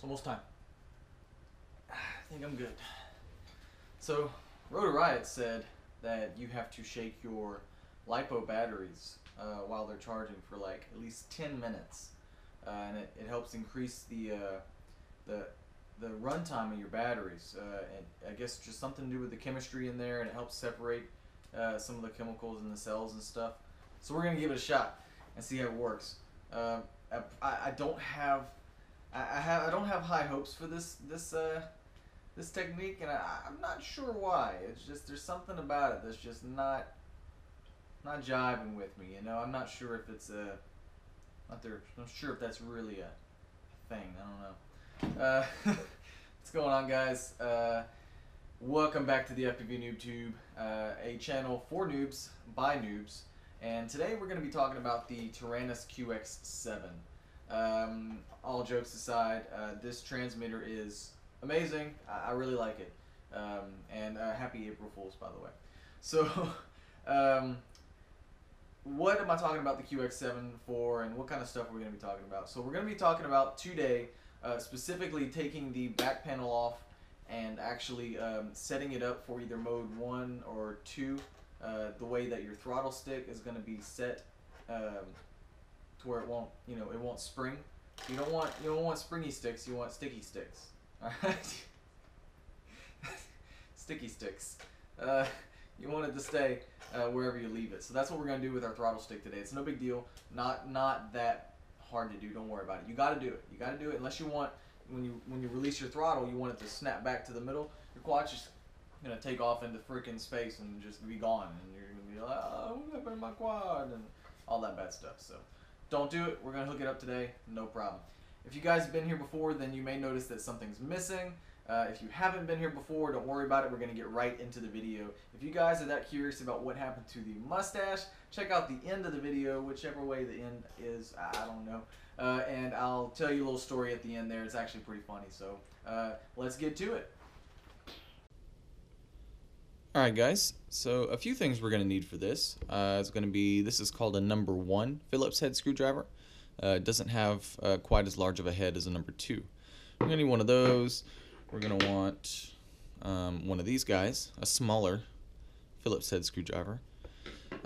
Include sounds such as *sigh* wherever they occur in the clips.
It's almost time. *sighs* I think I'm good. So, Rotor Riot said that you have to shake your LiPo batteries uh, while they're charging for like at least 10 minutes. Uh, and it, it helps increase the, uh, the, the runtime of your batteries. Uh, and I guess just something to do with the chemistry in there, and it helps separate uh, some of the chemicals in the cells and stuff. So we're gonna give it a shot and see how it works. Um, I, I don't have I, have I don't have high hopes for this this uh, this technique, and I, I'm not sure why. It's just there's something about it that's just not not jiving with me. You know, I'm not sure if it's a not there. I'm sure if that's really a thing. I don't know. Uh, *laughs* what's going on, guys? Uh, welcome back to the FPV Noob Tube, uh, a channel for noobs by noobs. And today we're going to be talking about the Taranis QX7. Um, all jokes aside, uh, this transmitter is amazing. I, I really like it. Um, and uh, happy April Fools, by the way. *laughs* So, um, what am I talking about the QX7 for, and what kind of stuff are we going to be talking about? So, we're going to be talking about today, uh, specifically taking the back panel off and actually um, setting it up for either mode 1 or 2. Uh, the way that your throttle stick is going to be set um, to where it won't, you know, it won't spring. You don't want you don't want springy sticks. You want sticky sticks. All right. *laughs* sticky sticks. Uh, you want it to stay uh, wherever you leave it. So that's what we're gonna do with our throttle stick today. It's no big deal. Not not that hard to do. Don't worry about it. You got to do it. You got to do it unless you want when you when you release your throttle, you want it to snap back to the middle. Your quad's just gonna take off into freaking space and just be gone, and you're gonna be like, oh, what happened to my quad and all that bad stuff. So. Don't do it. We're going to hook it up today. No problem. If you guys have been here before, then you may notice that something's missing. Uh, if you haven't been here before, don't worry about it. We're going to get right into the video. If you guys are that curious about what happened to the mustache, check out the end of the video, whichever way the end is. I don't know. Uh, and I'll tell you a little story at the end there. It's actually pretty funny. So uh, let's get to it. Alright guys, so a few things we're going to need for this. Uh, it's going to be, this is called a number one Phillips head screwdriver. Uh, it doesn't have uh, quite as large of a head as a number two. We're going to need one of those. We're going to want um, one of these guys, a smaller Phillips head screwdriver.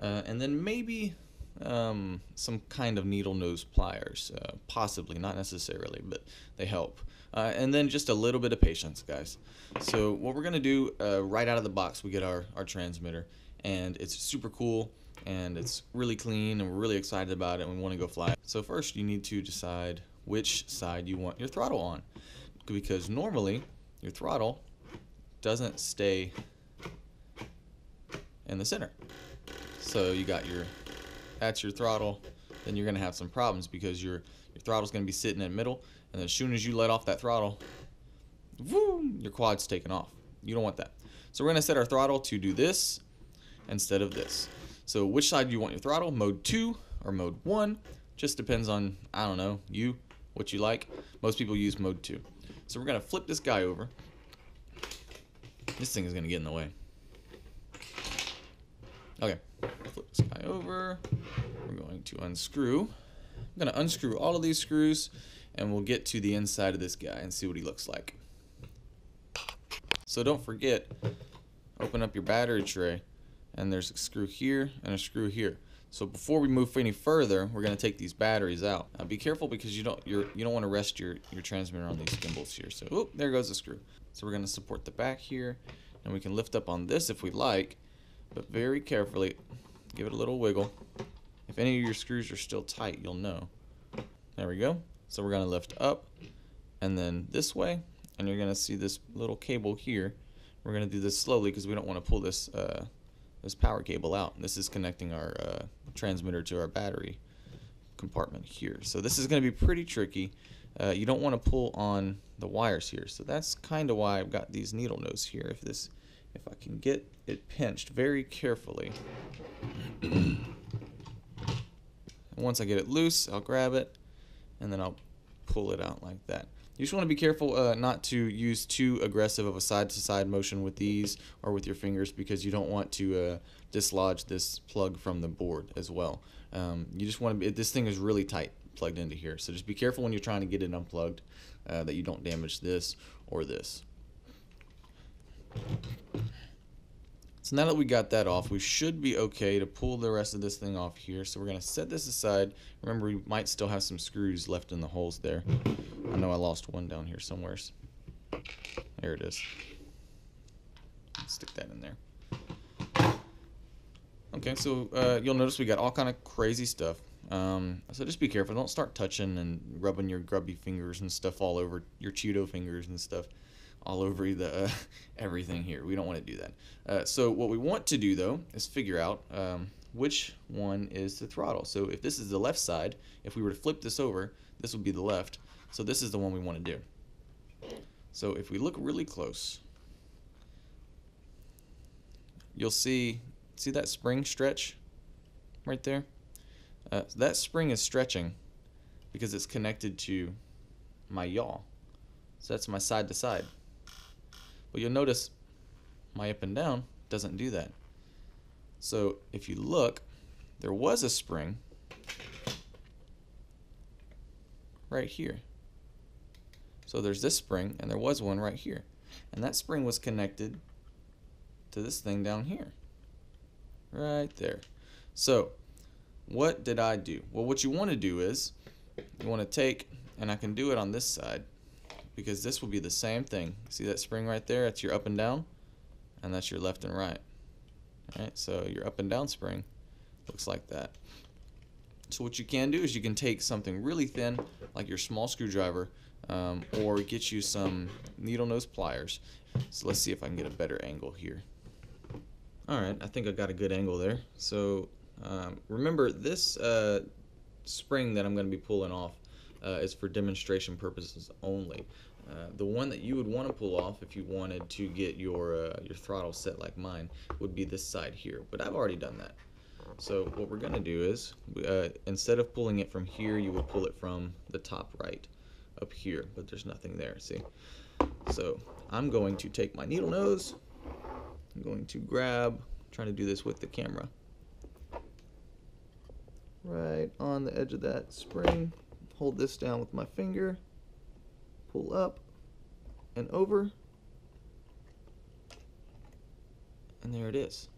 Uh, and then maybe um, some kind of needle nose pliers. Uh, possibly, not necessarily, but they help. Uh, and then just a little bit of patience, guys. So what we're going to do uh, right out of the box, we get our, our transmitter. And it's super cool, and it's really clean, and we're really excited about it, and we want to go fly. So first, you need to decide which side you want your throttle on. Because normally, your throttle doesn't stay in the center. So you got your, that's your throttle, then you're going to have some problems because your, your throttle's going to be sitting in the middle, and as soon as you let off that throttle, woo, your quad's taken off. You don't want that. So we're going to set our throttle to do this instead of this. So which side do you want your throttle? Mode 2 or mode 1? Just depends on, I don't know, you, what you like. Most people use mode 2. So we're going to flip this guy over. This thing is going to get in the way. Okay, this guy over. We're going to unscrew. I'm going to unscrew all of these screws and we'll get to the inside of this guy and see what he looks like. So don't forget, open up your battery tray and there's a screw here and a screw here. So before we move any further, we're going to take these batteries out. Now be careful because you don't you're, you don't want to rest your, your transmitter on these gimbals here. So oh, there goes the screw. So we're going to support the back here and we can lift up on this if we like, but very carefully give it a little wiggle. If any of your screws are still tight, you'll know. There we go. So we're going to lift up and then this way and you're going to see this little cable here. We're going to do this slowly because we don't want to pull this uh, this power cable out. This is connecting our uh, transmitter to our battery compartment here. So this is going to be pretty tricky. Uh, you don't want to pull on the wires here. So that's kind of why I've got these needle nose here. If this, if I can get it pinched very carefully. once I get it loose, I'll grab it and then I'll pull it out like that. You just want to be careful uh, not to use too aggressive of a side-to-side -side motion with these or with your fingers because you don't want to uh, dislodge this plug from the board as well. Um, you just want to be, this thing is really tight. plugged into here. So just be careful when you're trying to get it unplugged uh, that you don't damage this or this. So now that we got that off, we should be okay to pull the rest of this thing off here. So we're going to set this aside. Remember, we might still have some screws left in the holes there. I know I lost one down here somewhere. There it is. Stick that in there. Okay, so uh, you'll notice we got all kind of crazy stuff. Um, so just be careful. Don't start touching and rubbing your grubby fingers and stuff all over your Cheeto fingers and stuff all over the uh, *laughs* everything here. We don't want to do that. Uh, so what we want to do though is figure out um, which one is the throttle. So if this is the left side, if we were to flip this over, this would be the left. So this is the one we want to do. So if we look really close, you'll see see that spring stretch right there. Uh, that spring is stretching because it's connected to my yaw. So that's my side to side. But you'll notice my up and down doesn't do that. So if you look, there was a spring right here. So there's this spring, and there was one right here. And that spring was connected to this thing down here. Right there. So what did I do? Well, what you want to do is you want to take, and I can do it on this side, because this will be the same thing. See that spring right there? That's your up and down, and that's your left and right. All right, so your up and down spring looks like that. So what you can do is you can take something really thin, like your small screwdriver, um, or get you some needle nose pliers. So let's see if I can get a better angle here. All right, I think I got a good angle there. So um, remember this uh, spring that I'm going to be pulling off uh, is for demonstration purposes only. Uh, the one that you would want to pull off if you wanted to get your uh, your throttle set like mine would be this side here, but I've already done that. So what we're gonna do is, uh, instead of pulling it from here, you would pull it from the top right up here, but there's nothing there, see? So I'm going to take my needle nose, I'm going to grab, trying to do this with the camera, right on the edge of that spring, hold this down with my finger, pull up and over, and there it is.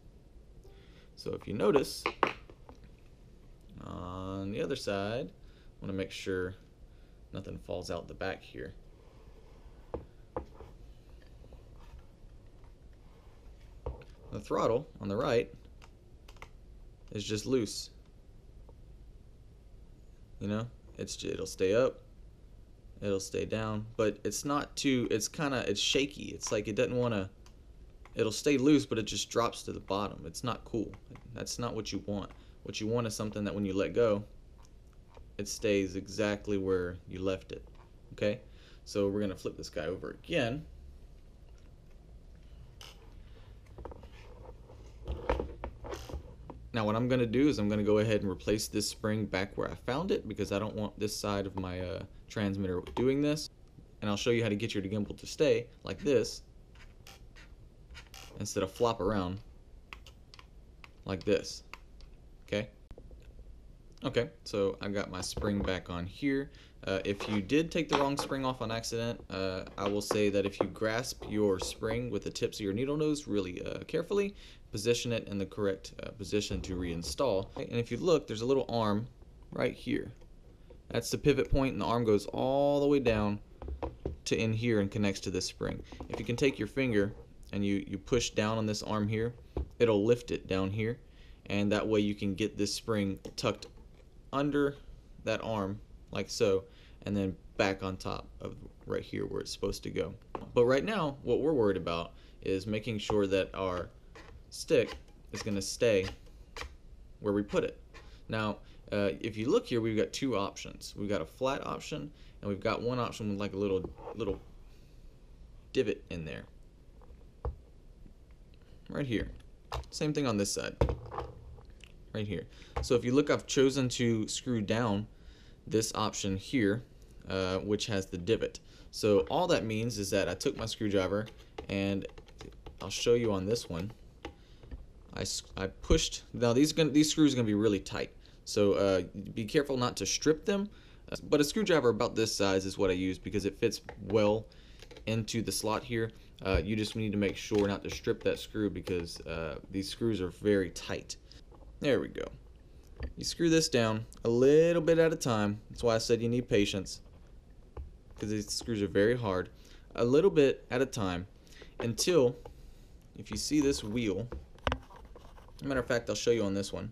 So if you notice, on the other side, I want to make sure nothing falls out the back here. The throttle on the right is just loose. You know, it's it'll stay up, it'll stay down, but it's not too. It's kind of it's shaky. It's like it doesn't want to. It'll stay loose, but it just drops to the bottom. It's not cool. That's not what you want. What you want is something that when you let go, it stays exactly where you left it. Okay, so we're gonna flip this guy over again. Now what I'm going to do is I'm going to go ahead and replace this spring back where I found it because I don't want this side of my uh, transmitter doing this. And I'll show you how to get your gimbal to stay like this instead of flop around like this. Okay? Okay, so I've got my spring back on here. Uh, if you did take the wrong spring off on accident, uh, I will say that if you grasp your spring with the tips of your needle nose really uh, carefully, position it in the correct uh, position to reinstall. And if you look, there's a little arm right here. That's the pivot point and the arm goes all the way down to in here and connects to this spring. If you can take your finger and you, you push down on this arm here, it'll lift it down here and that way you can get this spring tucked under that arm like so and then back on top of right here where it's supposed to go. But right now what we're worried about is making sure that our stick is going to stay where we put it. Now, uh, if you look here, we've got two options. We've got a flat option, and we've got one option with like a little little divot in there. Right here. Same thing on this side. Right here. So if you look, I've chosen to screw down this option here, uh, which has the divot. So all that means is that I took my screwdriver, and I'll show you on this one. I, I pushed, now these, gonna, these screws are going to be really tight. So uh, be careful not to strip them. Uh, but a screwdriver about this size is what I use because it fits well into the slot here. Uh, you just need to make sure not to strip that screw because uh, these screws are very tight. There we go. You screw this down a little bit at a time. That's why I said you need patience because these screws are very hard. A little bit at a time until, if you see this wheel, matter of fact, I'll show you on this one.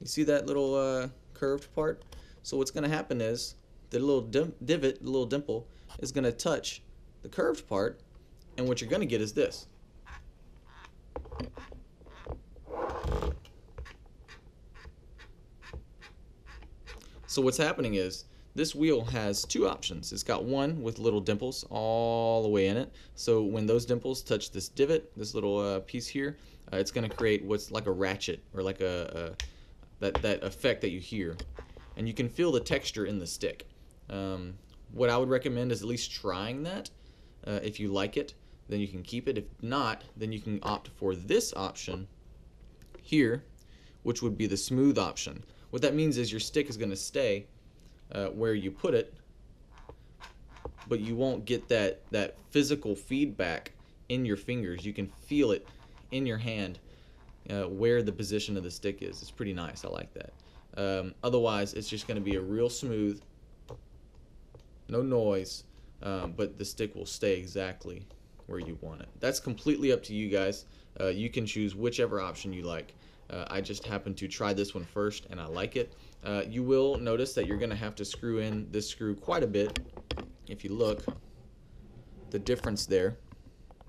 You see that little uh, curved part? So what's going to happen is the little divot, the little dimple, is going to touch the curved part, and what you're going to get is this. So what's happening is this wheel has two options. It's got one with little dimples all the way in it. So when those dimples touch this divot, this little uh, piece here, uh, it's going to create what's like a ratchet or like a, a, that that effect that you hear, and you can feel the texture in the stick. Um, what I would recommend is at least trying that. Uh, if you like it, then you can keep it. If not, then you can opt for this option here, which would be the smooth option. What that means is your stick is going to stay uh, where you put it, but you won't get that, that physical feedback in your fingers. You can feel it in your hand uh, where the position of the stick is. It's pretty nice. I like that. Um, otherwise, it's just going to be a real smooth, no noise, um, but the stick will stay exactly where you want it. That's completely up to you guys. Uh, you can choose whichever option you like. Uh, I just happened to try this one first and I like it. Uh, you will notice that you're going to have to screw in this screw quite a bit. If you look, the difference there,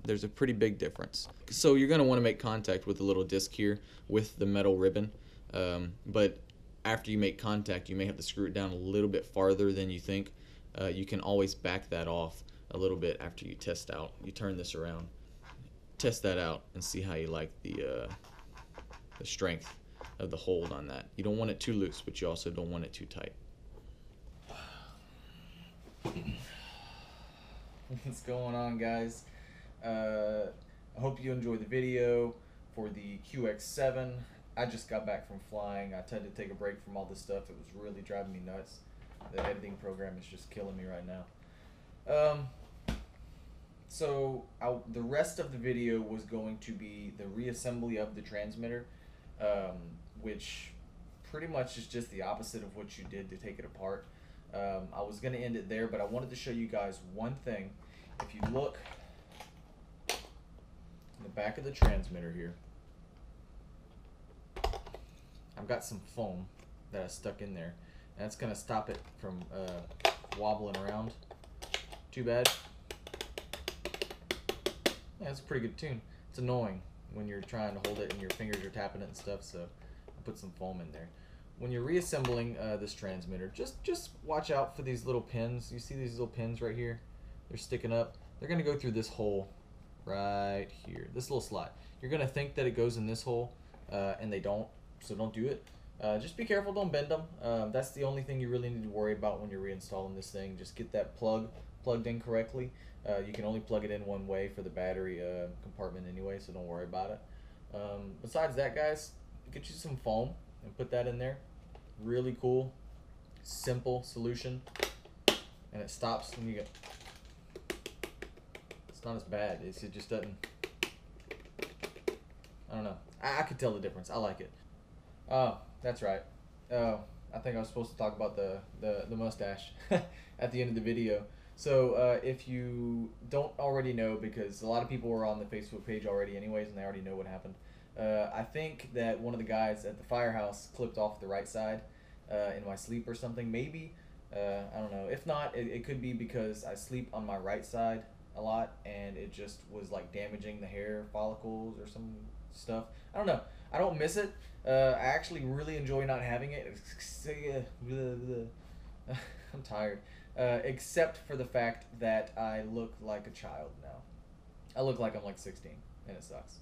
there's a pretty big difference. So you're going to want to make contact with the little disc here with the metal ribbon. Um, but after you make contact, you may have to screw it down a little bit farther than you think. Uh, you can always back that off a little bit after you test out. You turn this around, test that out, and see how you like the uh, the strength of the hold on that. You don't want it too loose, but you also don't want it too tight. *laughs* What's going on, guys? Uh, I hope you enjoyed the video for the QX7. I just got back from flying. I had to take a break from all this stuff. It was really driving me nuts. The editing program is just killing me right now. Um, so I, the rest of the video was going to be the reassembly of the transmitter um, which pretty much is just the opposite of what you did to take it apart. Um, I was going to end it there, but I wanted to show you guys one thing. If you look in the back of the transmitter here, I've got some foam that I stuck in there. And that's going to stop it from uh, wobbling around. Too bad. Yeah, it's a pretty good tune. It's annoying when you're trying to hold it and your fingers are tapping it and stuff. So I put some foam in there. When you're reassembling uh, this transmitter, just just watch out for these little pins. You see these little pins right here? They're sticking up. They're gonna go through this hole right here, this little slot. You're gonna think that it goes in this hole, uh, and they don't. So don't do it. Uh, just be careful, don't bend them. Um, that's the only thing you really need to worry about when you're reinstalling this thing. Just get that plug plugged in correctly. Uh, you can only plug it in one way for the battery uh, compartment anyway, so don't worry about it. Um, besides that, guys, get you some foam and put that in there. Really cool, simple solution, and it stops when you get. It's not as bad. It's, it just doesn't. I don't know. I, I could tell the difference. I like it. Oh, that's right. Oh, I think I was supposed to talk about the the, the mustache *laughs* at the end of the video. So uh, if you don't already know, because a lot of people were on the Facebook page already, anyways, and they already know what happened. Uh, I think that one of the guys at the firehouse clipped off the right side uh, in my sleep or something. Maybe uh, I don't know. If not, it, it could be because I sleep on my right side a lot, and it just was like damaging the hair follicles or some stuff. I don't know. I don't miss it. Uh, I actually really enjoy not having it. *laughs* I'm tired. Uh, except for the fact that I look like a child now. I look like I'm like 16, and it sucks.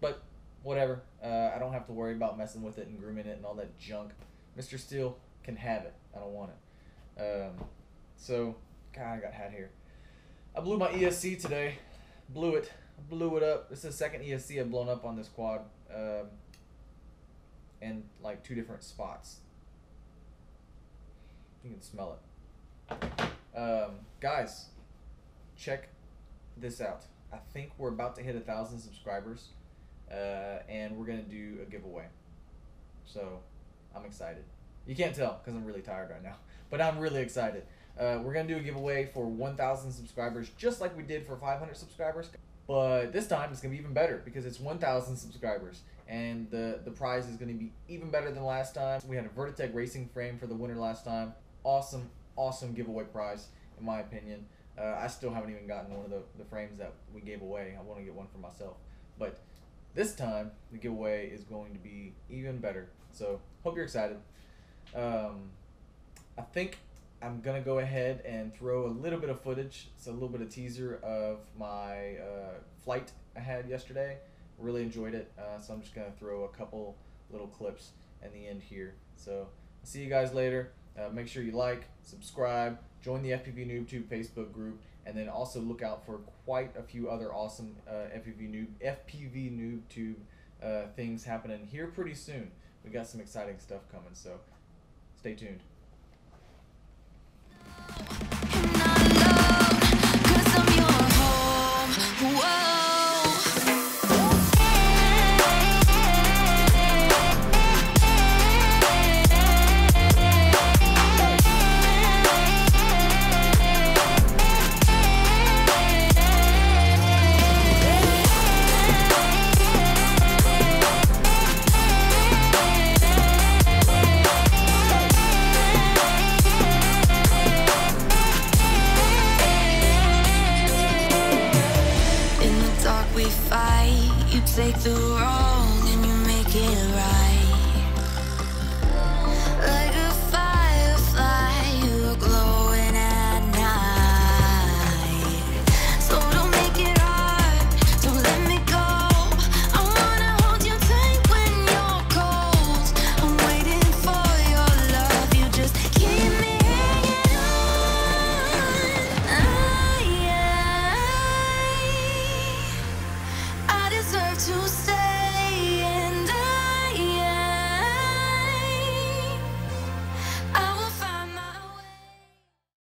But whatever. Uh, I don't have to worry about messing with it and grooming it and all that junk. Mr. Steele can have it. I don't want it. Um, so, God, I got hat here. I blew my ESC today. Blew it. Blew it up. This is the second ESC I've blown up on this quad. Um, like two different spots. You can smell it. Um, guys, check this out. I think we're about to hit a thousand subscribers, uh, and we're gonna do a giveaway. So, I'm excited. You can't tell because I'm really tired right now, *laughs* but I'm really excited. Uh, we're gonna do a giveaway for 1,000 subscribers, just like we did for 500 subscribers. But this time it's gonna be even better because it's 1,000 subscribers, and the the prize is gonna be even better than last time. We had a Vertitech racing frame for the winner last time. Awesome, awesome giveaway prize in my opinion. Uh, I still haven't even gotten one of the, the frames that we gave away. I want to get one for myself, but this time the giveaway is going to be even better. So hope you're excited. Um, I think I'm gonna go ahead and throw a little bit of footage. It's a little bit of teaser of my uh, flight I had yesterday. Really enjoyed it, uh, so I'm just gonna throw a couple little clips in the end here. So see you guys later. Uh, make sure you like, subscribe, join the FPV NoobTube Facebook group, and then also look out for quite a few other awesome uh, FPV Noob FPV NoobTube uh, things happening here pretty soon. We got some exciting stuff coming, so stay tuned.